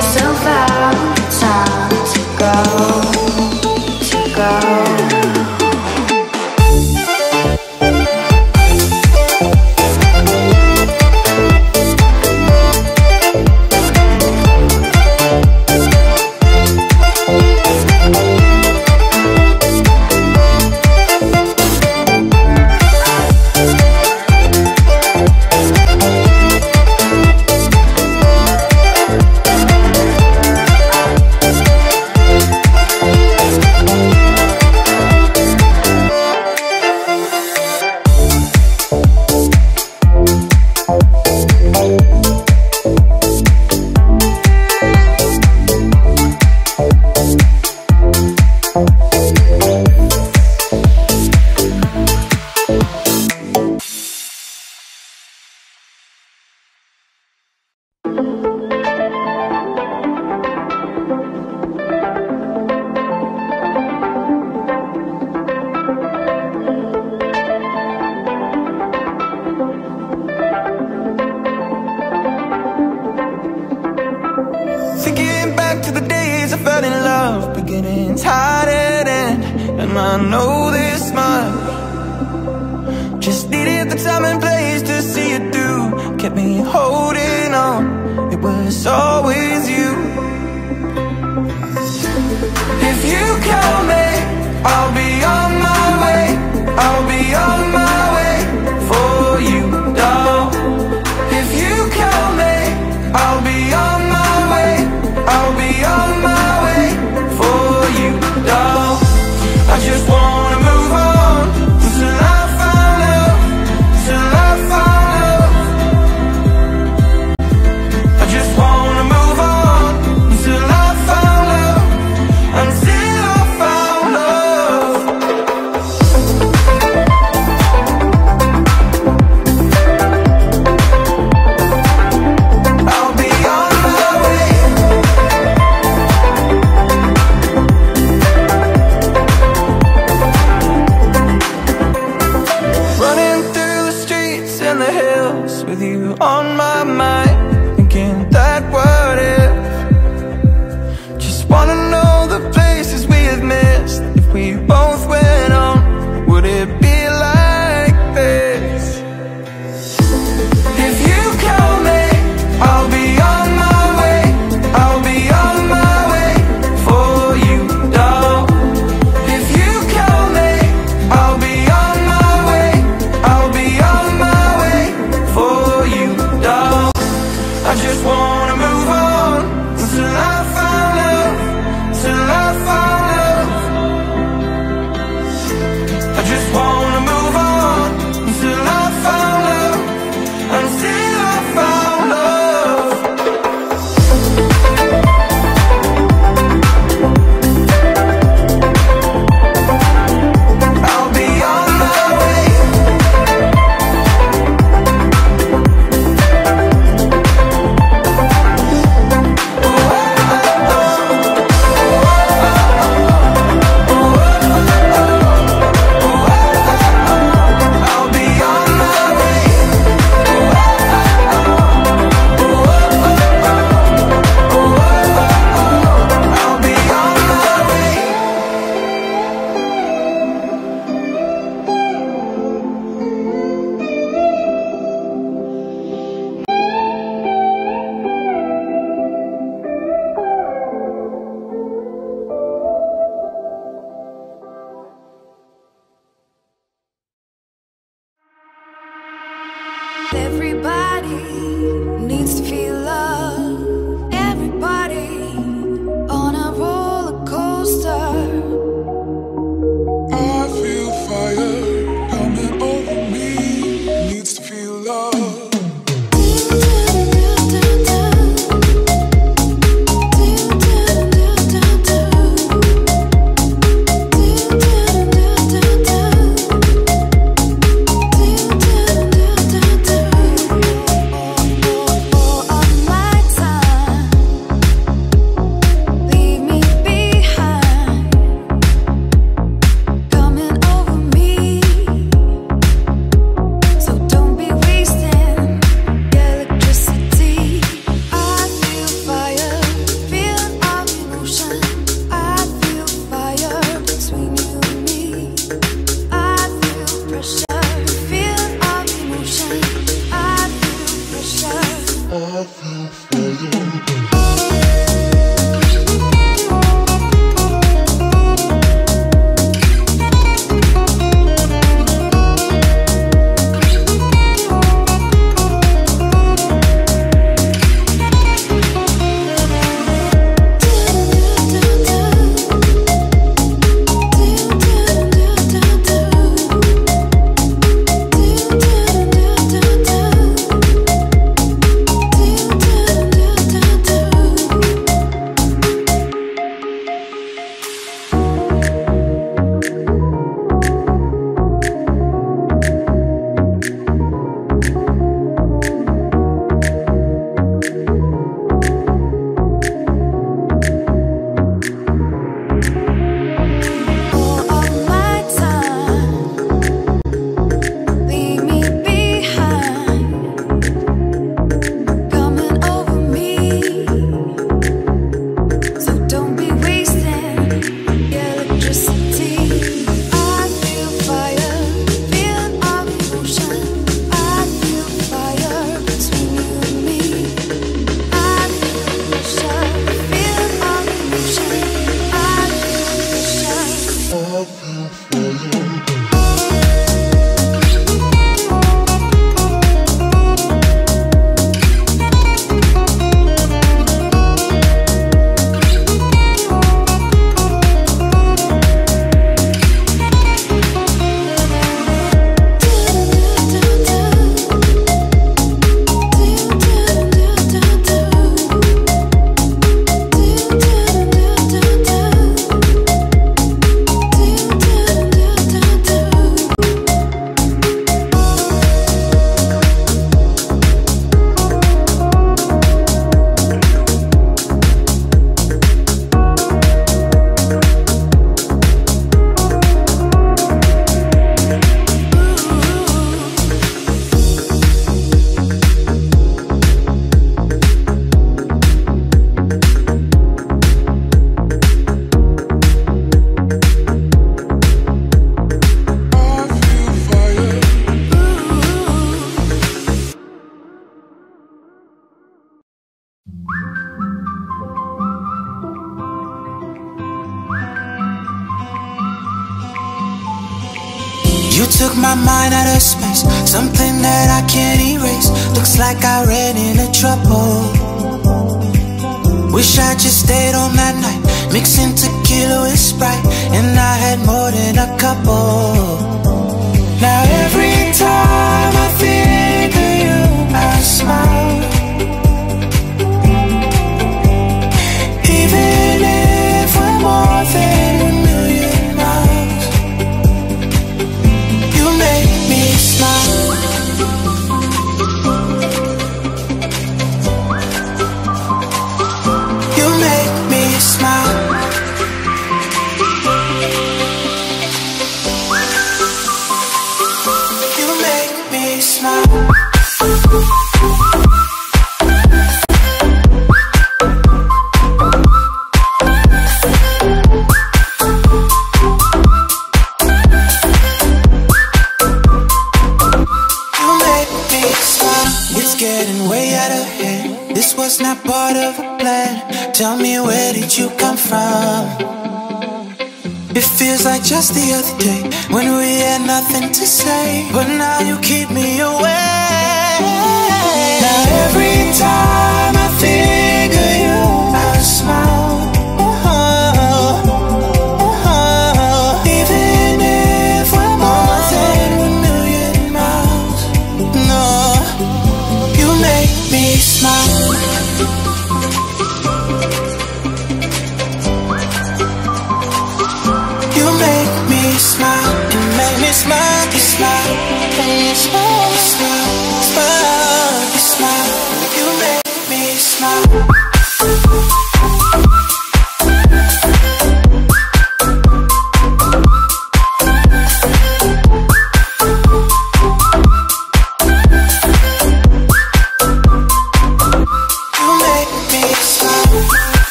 yourself out, time to go,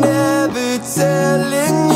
never telling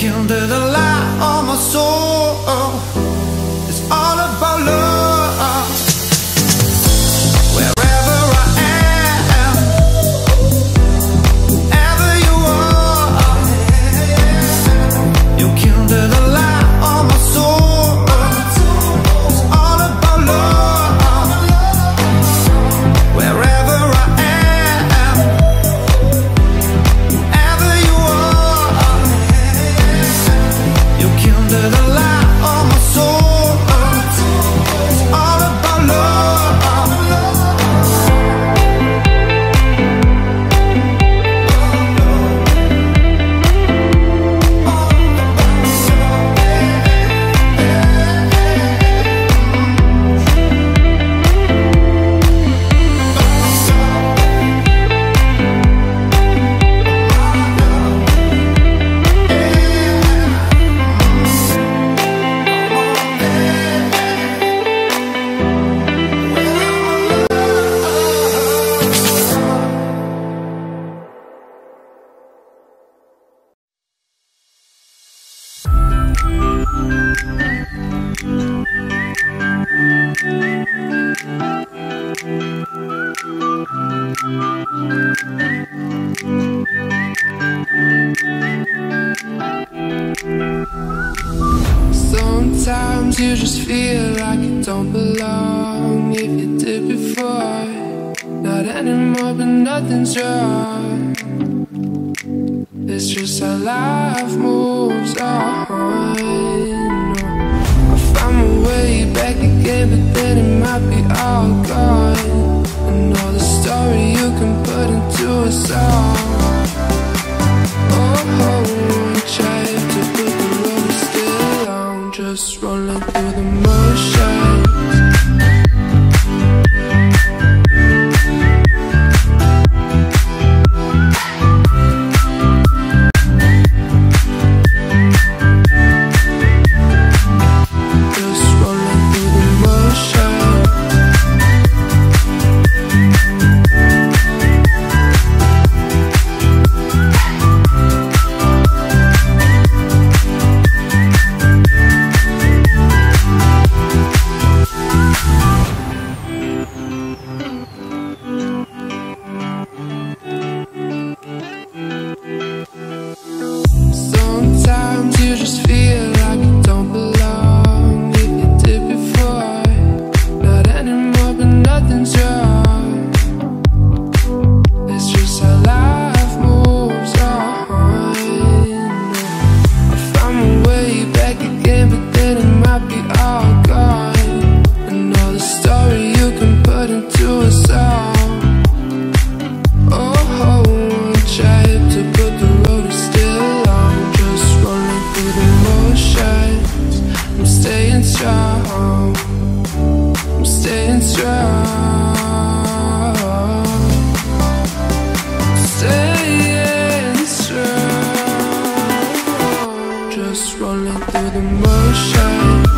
you Just rolling through the motions.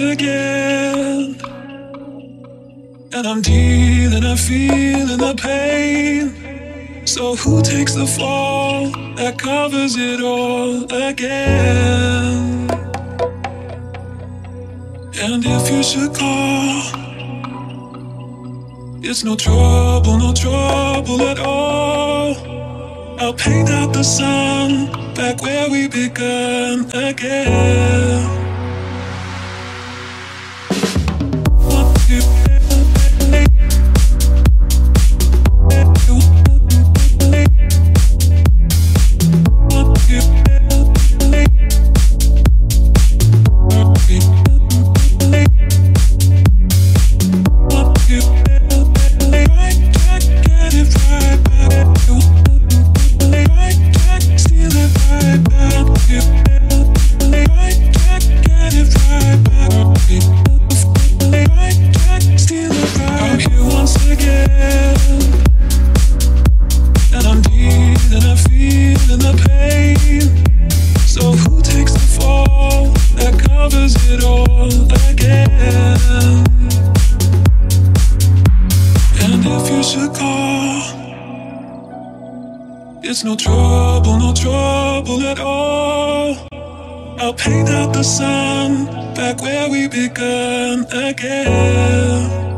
again. And I'm dealing, I'm feeling the pain. So who takes the fall that covers it all again? And if you should call, it's no trouble, no trouble at all. I'll paint out the sun back where we began again. It's no trouble, no trouble at all. I'll paint out the sun back where we began again.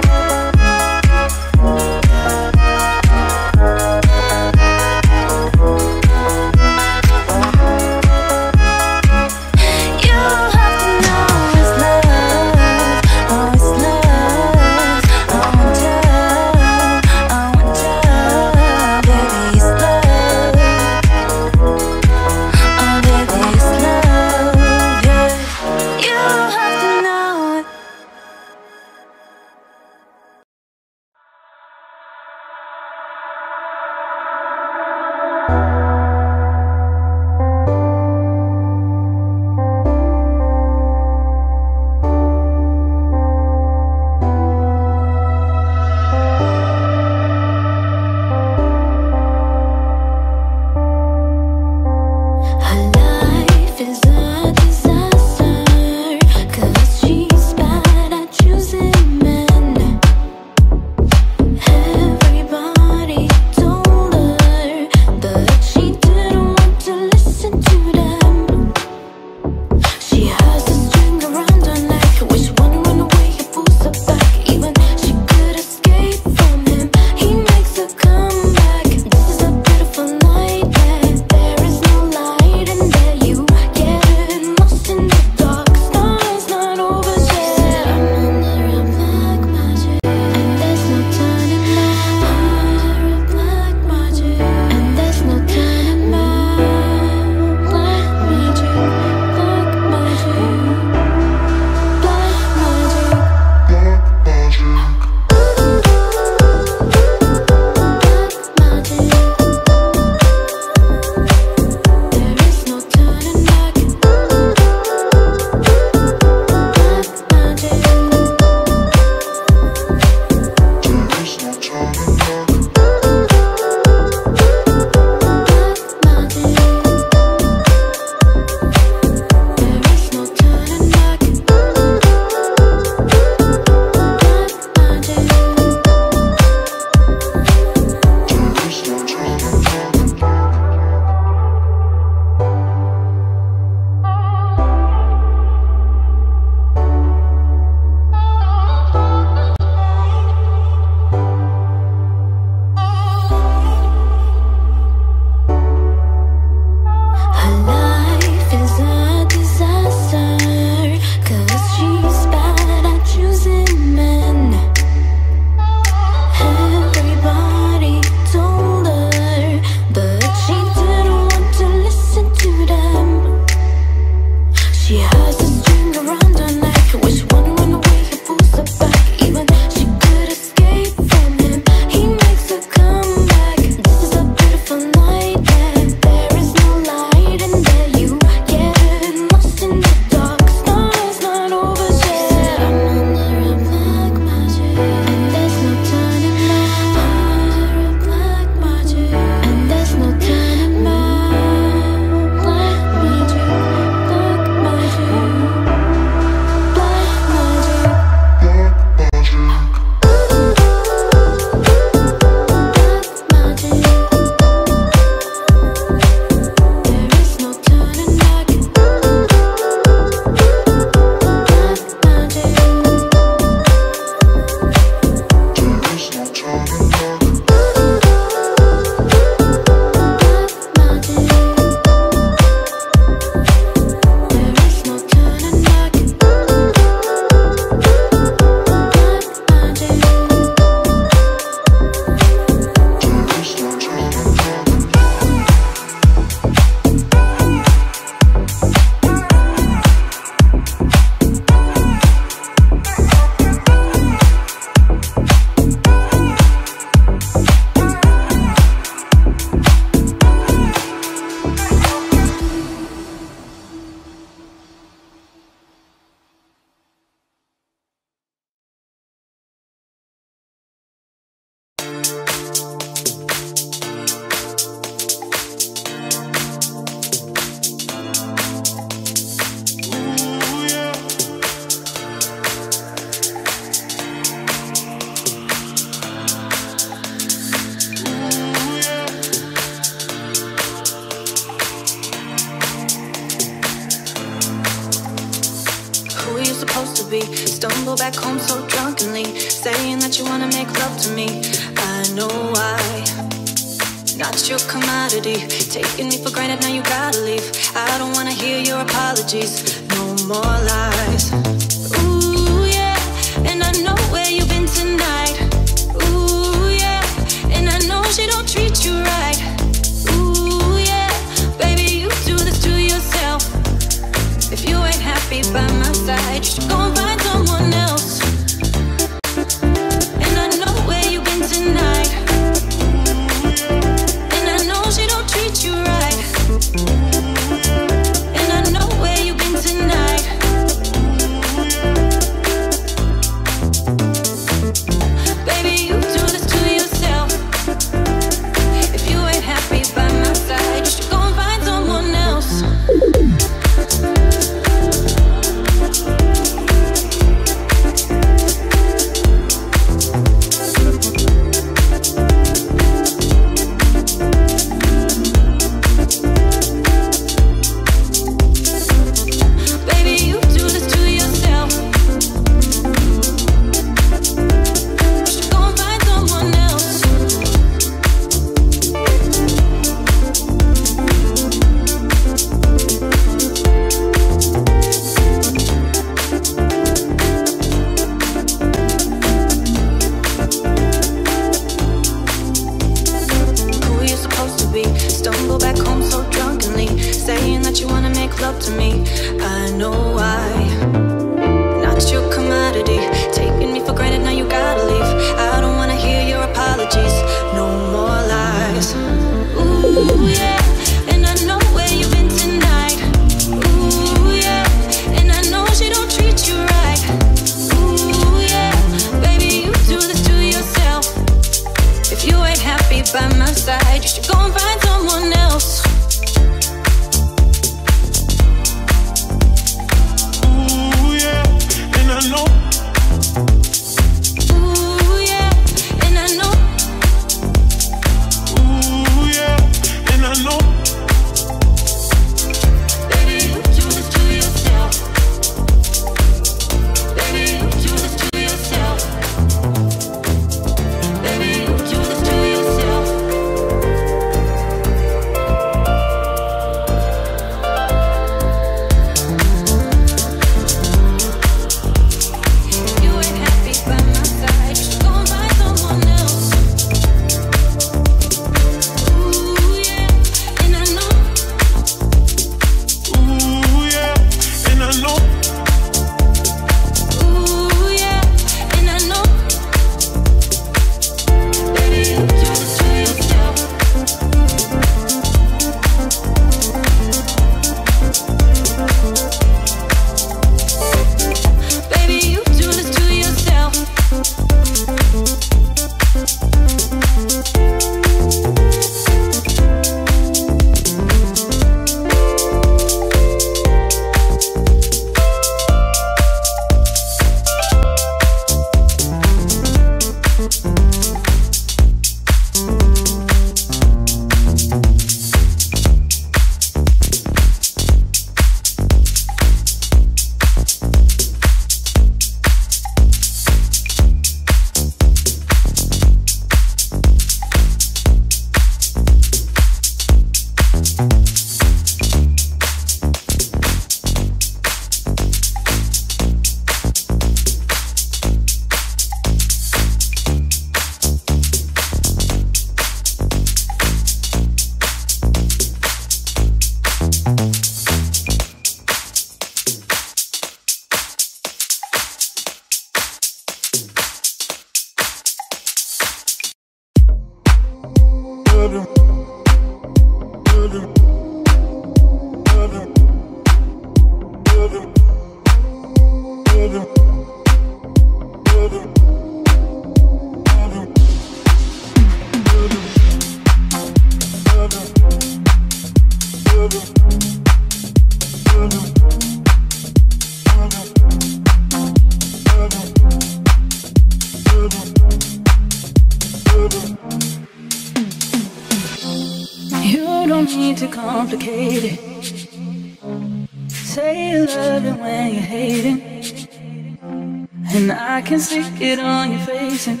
It on your face. And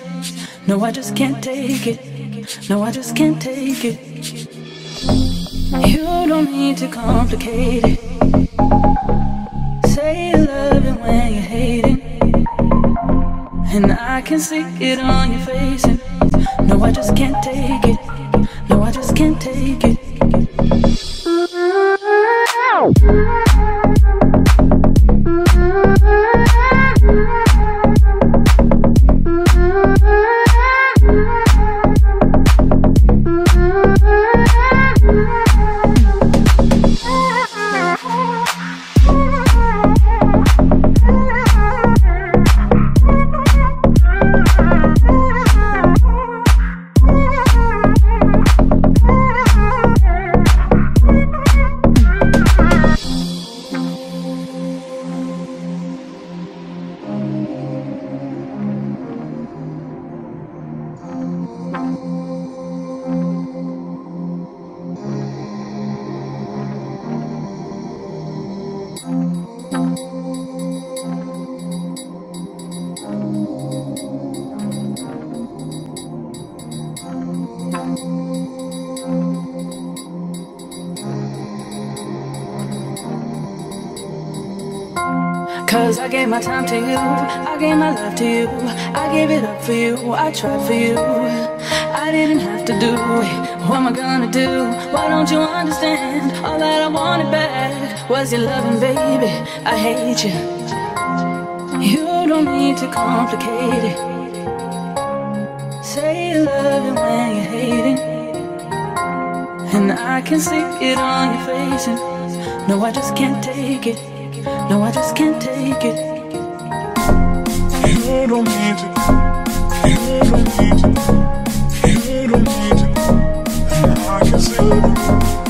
no, I just can't take it. No, I just can't take it. You don't need to complicate it. Say you love it when you're hating. And I can see it on your face. And no, I just can't take it. No, I just can't take it. I tried for you. I didn't have to do it, what am I gonna do? Why don't you understand? All that I wanted back was your loving, baby. I hate you. You don't need to complicate it. Say you love it when you're hating. And I can see it on your face. And no, I just can't take it. No, I just can't take it. You don't need to. You don't need to. You don't need to. And I can see